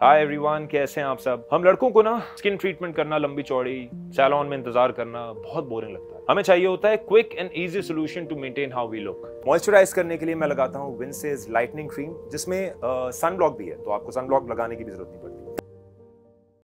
Hi everyone कैसे हैं आप सब? हम लड़कों को ना स्किन ट्रीटमेंट करना, लंबी चौड़ी सैलॉन में इंतज़ार करना बहुत बोरिंग लगता है। हमें चाहिए होता है quick and easy solution to maintain how we look moisturise करने के लिए मैं लगाता हूँ विंसेज लाइटनिंग क्रीम जिसमें सन ब्लॉक भी है तो आपको सन ब्लॉक लगाने की भी ज़रूरत नहीं पड़ती।